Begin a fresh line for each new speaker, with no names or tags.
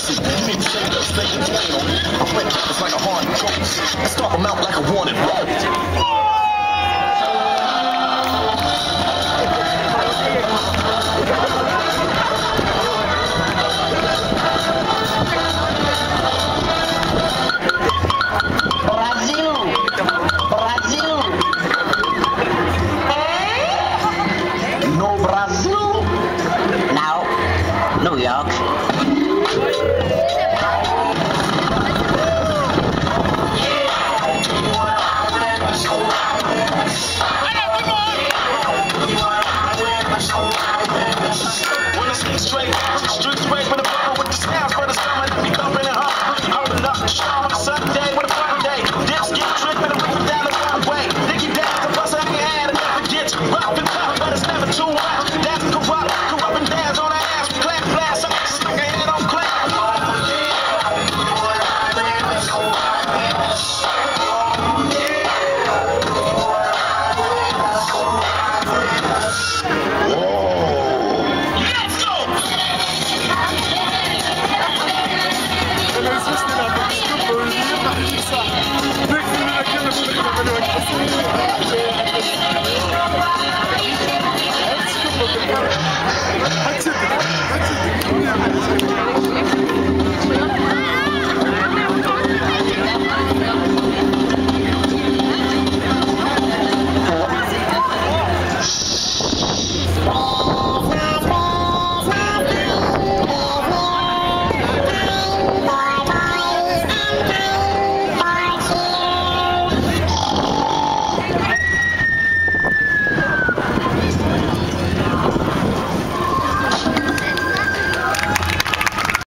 mercy. Big shakers, they can play on me. I play it's like a hard choice. I stomp them out like a warning.
New York. Thank you.
Oh!